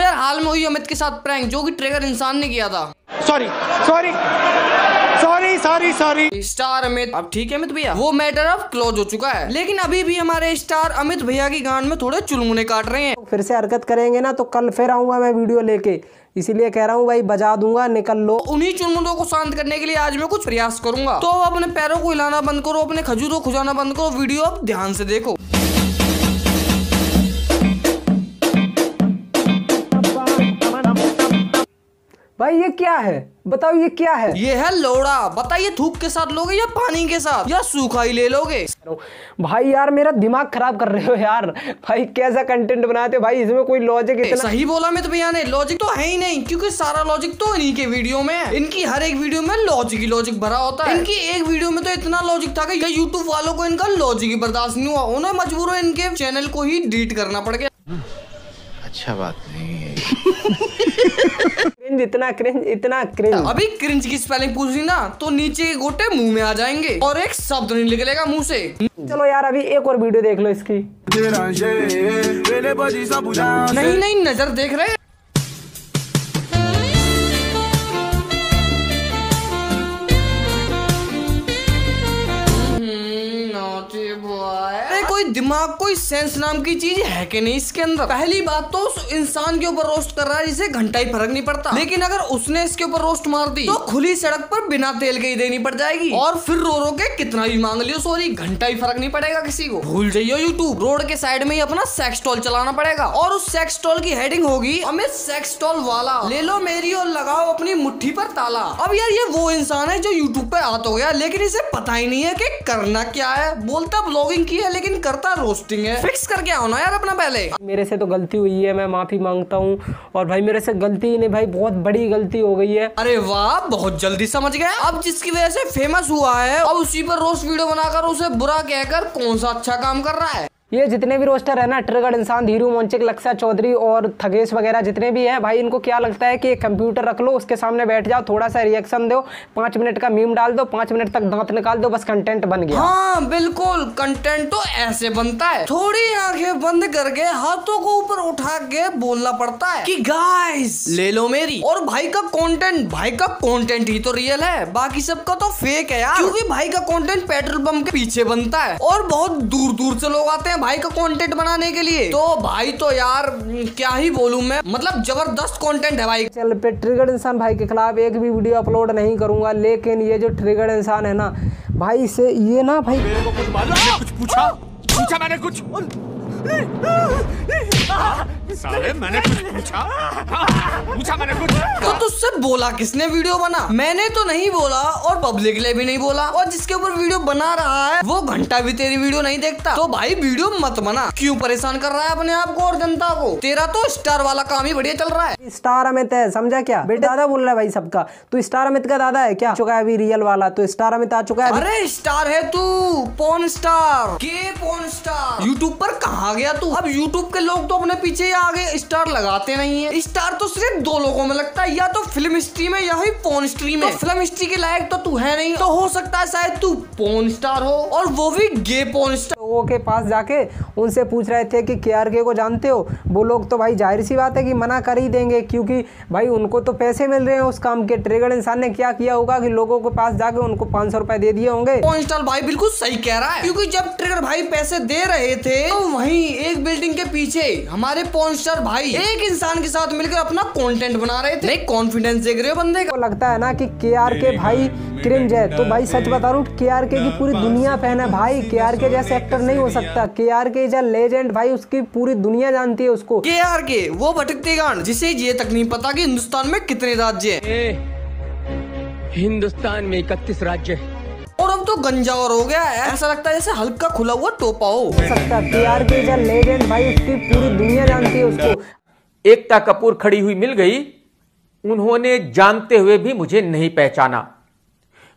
तो यार हाल में हुई अमित के साथ प्रैंक जो कि ट्रिगर इंसान ने किया था। Sorry sorry sorry sorry sorry star Amit अब ठीक है अमित भैया? वो मैटर अब क्लोज हो चुका है। लेकिन अभी भी हमारे स्टार अमित भैया की गांड में थोड़े चुलमुने काट रहे हैं। फिर से हरकत करेंगे ना तो कल फिर आऊँगा मैं वीडियो लेके। इसीलिए कह रहा हूँ भाई बजा दूँगा निकल लो। उन्हीं चुनमुनों को शांत करने के लिए आज मैं कुछ प्रयास करूँगा। तो अब अपने पैरों को हिलाना बंद करो अपने खजूरों खुजाना बंद करो। वीडियो अब ध्यान से देखो। भाई ये क्या है? बताओ ये क्या है? ये है लोड़ा। बताइए थूक के साथ लोगे या पानी के साथ? या सूखा ही ले लोगे? भाई यार मेरा दिमाग खराब कर रहे हो यार। भाई कैसा कंटेंट बनाते हो? भाई इसमें कोई लॉजिक इतना सही बोला मैं तो भैया ने लॉजिक तो है ही नहीं क्योंकि सारा लॉजिक तो इन्हीं के वीडियो में है। इनकी हर एक वीडियो में लॉजिक ही लॉजिक भरा होता है। इनकी एक वीडियो में तो इतना लॉजिक था कि यूट्यूब वालों को इनका लॉजिक ही बर्दाश्त नहीं हुआ। उन्हें मजबूर इनके चैनल को ही डिलीट करना पड़ गया। अच्छा बात नहीं है क्रिंज इतना क्रिंज इतना क्रिंज अभी क्रिंज की स्पेलिंग पूछ ली ना तो नीचे के गोटे मुँह में आ जाएँगे और एक शब्द नहीं निकलेगा मुँह से। चलो यार अभी एक और वीडियो देख लो इसकी। नहीं नहीं नज़र देख रहे दिमाग कोई सेंस नाम की चीज़ है कि नहीं इसके अंदर? पहली बात तो उस इंसान के ऊपर रोस्ट कर रहा है जिसे घंटा ही फ़र्क नहीं पड़ता। लेकिन अगर उसने इसके ऊपर रोस्ट मार दी तो खुली सड़क पर बिना तेल के ही देनी पड़ जाएगी। और फिर रो रो के कितना भी मांग लियो, सॉरी, घंटा ही फ़र्क नहीं पड़ेगा किसी को। भूल जाइयो यूट्यूब रोड के साइड में ही अपना सेक्स स्टॉल चलाना पड़ेगा। और उस सेक्स स्टॉल की हेडिंग होगी हमें सेक्स स्टॉल वाला, ले लो मेरी और लगाओ अपनी मुट्ठी पर ताला। अब यार ये वो इंसान है जो यूट्यूब पे आता हो गया, लेकिन इसे पता ही नहीं है कि करना क्या है। बोलता ब्लॉगिंग की है, लेकिन करता रोस्टिंग है। फिक्स करके आओ ना यार अपना पहले। मेरे से तो गलती हुई है मैं माफ़ी माँगता हूँ। और भाई मेरे से गलती नहीं भाई बहुत बड़ी गलती हो गई है। अरे वाह बहुत जल्दी समझ गए। अब जिसकी वजह से फ़ेमस हुआ है अब उसी पर रोस्ट वीडियो बनाकर उसे बुरा कहकर कौन सा अच्छा काम कर रहा है? ये जितने भी रोस्टर है ना ट्रिगर्ड इंसान धीरू मोंचिक लक्ष्या चौधरी और थगेश वगैरह जितने भी हैं भाई इनको क्या लगता है कि एक कंप्यूटर रख लो उसके सामने बैठ जाओ थोड़ा सा रिएक्शन दो पाँच मिनट का मीम डाल दो पाँच मिनट तक दांत निकाल दो बस कंटेंट बन गया। हाँ बिल्कुल कंटेंट तो ऐसे बनता है। थोड़ी आँखें बंद करके हाथों को ऊपर उठा के बोलना पड़ता है की गाइस ले लो मेरी। और भाई का कॉन्टेंट भाई का कॉन्टेंट ही तो रियल है। बाकी सबका तो फेक है यार। क्योंकि भाई का कॉन्टेंट पेट्रोल पंप के पीछे बनता है। और बहुत दूर दूर से लोग आते हैं भाई का कंटेंट बनाने के लिए। तो भाई तो यार क्या ही बोलू मैं। मतलब ज़बरदस्त कंटेंट है भाई। चल पे ट्रिगर इंसान भाई के खिलाफ एक भी वीडियो अपलोड नहीं करूँगा लेकिन ये जो ट्रिगर इंसान है ना भाई से ये ना भाई कुछ पूछा। पूछा मैंने कुछ। साले मैंने कुछ पूछा? पूछा मैंने कुछ? तो तुझसे बोला किसने वीडियो बना? मैंने तो नहीं बोला और पब्लिक ने भी नहीं बोला। और जिसके ऊपर वीडियो बना रहा है वो घंटा भी तेरी वीडियो नहीं देखता। तो भाई वीडियो मत बना। क्यों परेशान कर रहा है अपने आप को और जनता को? तेरा तो स्टार वाला काम ही बढ़िया चल रहा है। स्टार अमित है समझा क्या? बेटा दादा बोल रहा है भाई सबका। तू स्टार अमित का दादा है क्या? चुका है अभी रियल वाला। तो स्टार अमित आ चुका है अरे स्टार है तू पोन स्टार के पोन स्टार यूट्यूब पर कहा गया तू? अब यूट्यूब के लोग तो अपने पीछे ही आगे स्टार लगाते नहीं है। स्टार तो सिर्फ़ दो लोगों में लगता है, या तो फ़िल्म हिस्ट्री में या फिर पोन हिस्ट्री में। तो फ़िल्म हिस्ट्री के लायक तो तू है नहीं तो हो सकता है शायद तू पोन स्टार हो, और वो भी गे पोन स्टार लोगों के पास जाके उनसे पूछ रहे थे कि के को जानते हो? वो लोग तो भाई ज़ाहिर सी बात है कि मना कर ही देंगे क्योंकि भाई उनको तो पैसे मिल रहे हैं उस काम के। ट्रिगर इंसान ने क्या किया होगा कि लोगों के पास जाके उनको पाँच सौ दे दिए होंगे? स्टार भाई बिल्कुल सही कह रहा है। क्योंकि जब ट्रिगर भाई पैसे दे रहे थे तो वहीं एक बिल्डिंग के पीछे हमारे पोन स्टार भाई एक इंसान के साथ मिलकर अपना कंटेंट बना रहे थे। कॉन्फिडेंस देख रहे हो बंदे को। लगता है ना कि के आर के भाई क्रिंज है। तो भाई सच बता रहा हूँ के आर के की पूरी दुनिया फ़ैन है भाई। के आर के जैसे एक्टर नहीं हो सकता। के आर के इज़ लेजेंड भाई उसकी पूरी दुनिया जानती है उसको। के आर के वो भटकते गांड जिसे ये तक नहीं पता कि हिंदुस्तान में कितने राज्य हैं। हिंदुस्तान में इकतीस राज्य है। और अब तो गंजा और हो गया है। ऐसा लगता है जैसे हल्का खुला हुआ टोपा हो। सकता के आर के इज़ लेजेंड भाई उसकी पूरी दुनिया जानती है उसको। एकता कपूर खड़ी हुई मिल गई। उन्होंने जानते हुए भी मुझे नहीं पहचाना।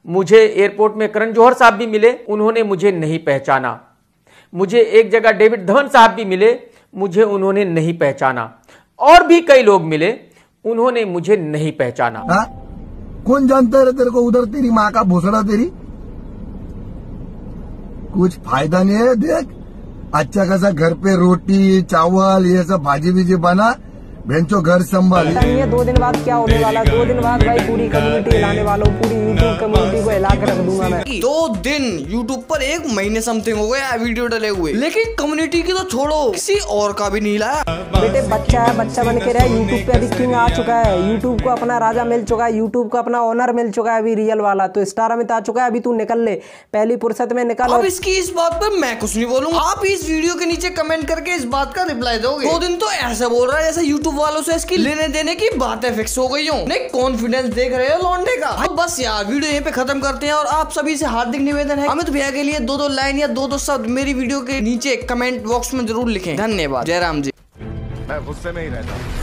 मुझे एयरपोर्ट में करण जौहर साहब भी मिले उन्होंने मुझे नहीं पहचाना। मुझे एक जगह डेविड धवन साहब भी मिले, मुझे उन्होंने नहीं पहचाना। और भी कई लोग मिले, उन्होंने मुझे नहीं पहचाना। आ? कौन जानता है तेरे को उधर तेरी माँ का भोसड़ा तेरी? कुछ फ़ायदा नहीं है, देख। अच्छा खासा घर पे रोटी, चावल, ये सब भाजी बीजी बना बेंचो घर संभाल। है दो दिन बाद क्या होने वाला दो दिन बाद भाई पूरी कम्युनिटी हिलाने वाला हूँ पूरी यूट्यूब कम्युनिटी को हिला के रख दूँगा मैं। दो दिन यूट्यूब पर एक महीने समथिंग हो गया वीडियो डले हुए। लेकिन कम्युनिटी की तो छोड़ो किसी और का भी नहीं लाया। बेटे बच्चा है बच्चा बन के रहा यूट्यूब पे अभी किंग आ चुका है? यूट्यूब को अपना राजा मिल चुका है यूट्यूब को अपना ऑनर मिल चुका है अभी रियल वाला। तो स्टार अमित आ चुका है अभी तू निकल ले। पहली फुर्सत में निकल अब इसकी इस बात पर मैं कुछ नहीं बोलूँगा। आप इस वीडियो के नीचे कमेंट करके इस बात का रिप्लाई दोगे। दो दिन तो ऐसा बोल रहा है जैसे यूट्यूब वालों से इसकी लेने देने की बातें फिक्स हो गई हूँ। कॉन्फिडेंस देख रहे हो लौंडे का? अब बस यार वीडियो यहीं पे खत्म करते हैं और आप सभी से हार्दिक निवेदन है। अमित भैया के लिए दो दो लाइन या दो दो शब्द मेरी वीडियो के नीचे कमेंट बॉक्स में ज़रूर लिखे। धन्यवाद। जयराम जी। मैं गुस्से में ही रहता हूँ।